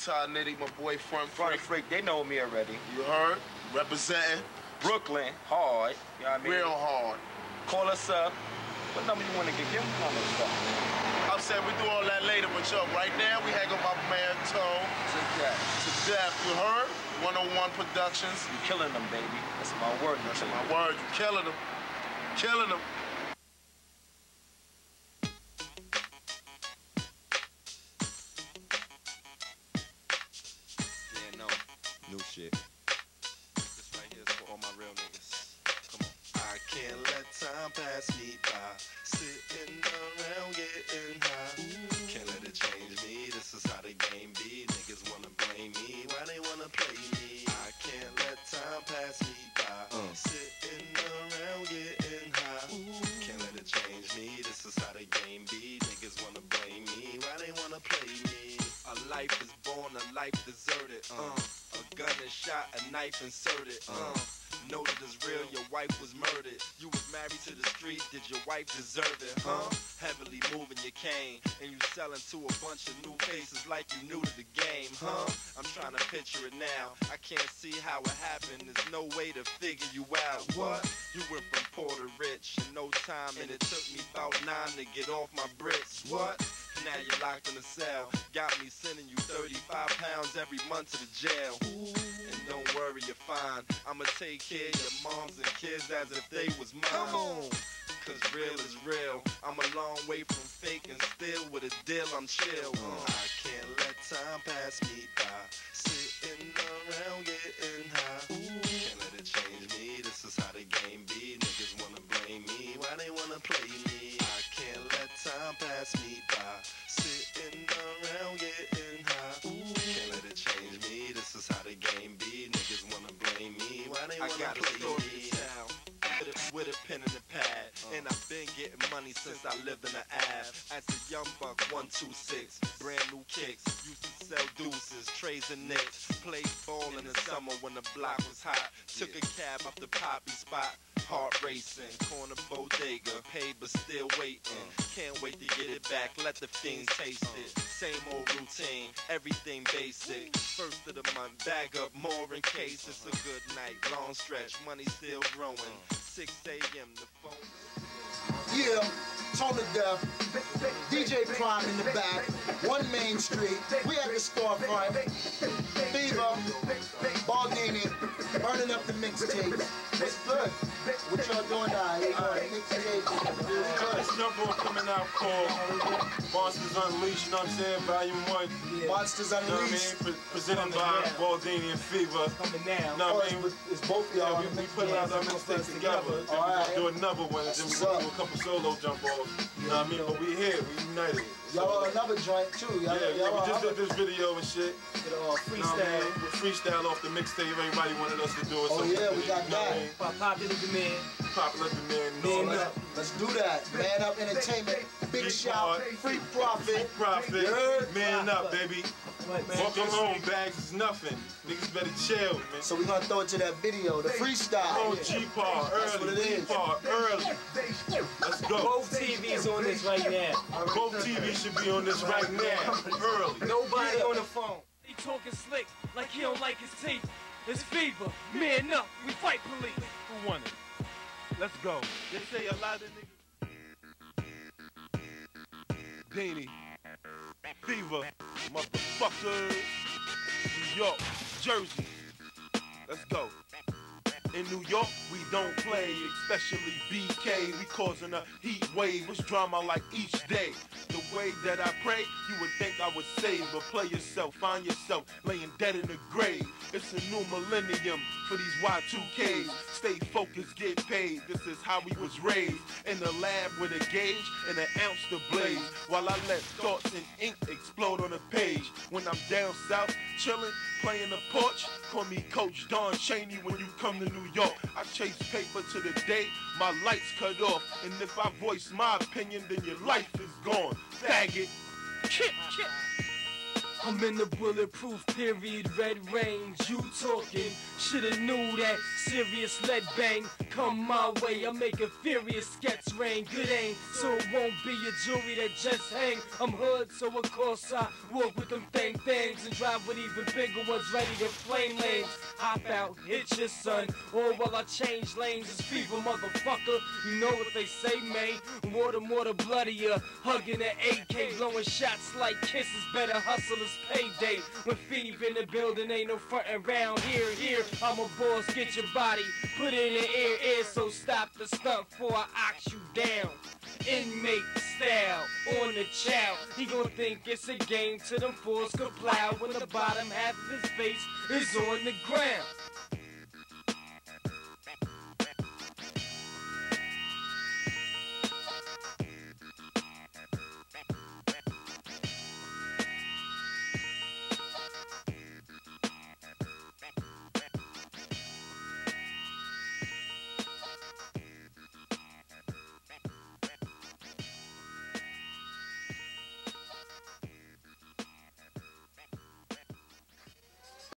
Ty Nitty, my boy Front Front Freak. freak, they know me already. You heard? Representing Brooklyn, hard. You know what I mean? real hard. Call us up. What number you want to get? Give me number stuff. I'm saying we do all that later, but yo, right now we hang up my man Tone Take that. to death. You heard? 101 Productions. You killing them, baby. That's my word. That's my word. You killing them. Killing them. Real niggas. Come on. I can't let time pass me by. Sitting around getting high. Can't let it change me. This is how the game be. Niggas wanna blame me. Why they wanna play me? I can't let time pass me by. Uh. Sitting around getting high. Can't let it change me. This is how the game be. Niggas wanna blame me. Why they wanna play me? A life is born, a life deserted. Uh. A gun is shot, a knife inserted. Uh. Know that it's real, your wife was murdered. You was married to the street, did your wife deserve it, huh? Heavily moving your cane, and you selling to a bunch of new faces like you new to the game, huh? I'm trying to picture it now. I can't see how it happened, there's no way to figure you out. What? You went from poor to rich in no time, and it took me about nine to get off my bricks. What? Now you're locked in a cell. Got me sending you 35 pounds every month to the jail. And don't worry, you're fine. I'ma take care of your moms and kids as if they was mine. Come on. Cause real is real. I'm a long way from fake and still with a deal, I'm chill. Uh. I can't let time pass me by. Sitting around getting high. Can't let it change me. This is how the game be. Niggas wanna blame me. Why they wanna play me? I can't let time pass me by. They I wanna got a play story me? to tell. With a, pen and a pad. Uh-huh. And I've been getting money since I lived in the Ave. As a young buck, 126, brand new kicks. Used to sell deuces, trays and nicks. Played ball in the summer when the block was hot. Took a cab up the poppy spot. Heart racing, corner bodega, paid but still waiting. Can't wait to get it back, let the fiends taste it. Same old routine, everything basic. First of the month, bag up more in case it's a good night. Long stretch, money still growing. 6 a.m. the phone. Yeah, of death. DJ Prime in the back. One Main Street. We at the storefront. Feva. Baldini. Burning up the mixtapes. It's good. What y'all doing now? You know, the mixtapes. It's good. This number one coming out called Monsters Unleashed, you know what I'm saying? Volume 1. Monsters You know what I mean? Unleashed. Pre- presented by Baldini and Feva. Coming down. Know Oh, what I mean? it's, it's both y'all Yeah, we, we put mixtape. out our mixtape together. Then All right. gonna do another one, and then we What's gonna do a couple solo jump offs. You know what I mean? But we here, we united. Y'all on another joint too. Y'all, Yeah, yeah, y'all we just did this video and shit. With, You know what I freestyle. mean? We freestyle off the mixtape. Everybody wanted us to do it. Oh, so yeah, we got you know what I that. mean? Pop popular demand. Popular demand. Man up. Let's do that. Man Up Entertainment. Big Big shout. hard. Free profit. Profit. You? Man up, baby. What, man? Welcome home, bags is nothing. Niggas better chill, man. So we're gonna throw it to that video, the freestyle. Oh, G-Par, That's what early, it is. G-Par, early. Let's go. Both TVs on this right now. Both TVs should be on this right now, early. Nobody on the phone. He talking slick like he don't like his teeth. It's Feva. Man up. We fight police. Who won it? Let's go. They say a lot of niggas. Danny. Feva. Motherfucker. New York. Jersey. Let's go. In New York, we don't play, especially BK. We causing a heat wave. It's drama like each day. The way that I pray, you would think I would save, but play yourself, find yourself laying dead in the grave. It's a new millennium for these Y2Ks. Stay focused, get paid. This is how we was raised. In the lab with a gauge and an ounce to blaze. While I let thoughts and ink explode on the page. When I'm down south, chilling, playing the porch, call me Coach Don Chaney when you come to New York. I chase paper to the day my lights cut off. And if I voice my opinion, then your life is gone. Faggot. Chip, chip. I'm in the bulletproof period, red range. You talking? Shoulda knew that serious lead bang come my way. I make a furious sketch rain. Good aim, so it won't be a jury that just hang. I'm hood, so of course I walk with them thing things and drive with even bigger ones ready to flame lanes. Hop out, hit your son, or while I change lanes, it's Feva, motherfucker. You know what they say, man. Water, more the bloodier. Hugging an AK, blowing shots like kisses. Better hustle is payday. When Feva in the building, ain't no frontin' around here. Here, I'm a boss, get your body, put it in the air, air. So stop the stunt before I ox you down. Inmate style on the chow. He gon' think it's a game to them fools comply when the bottom half of his face is on the ground.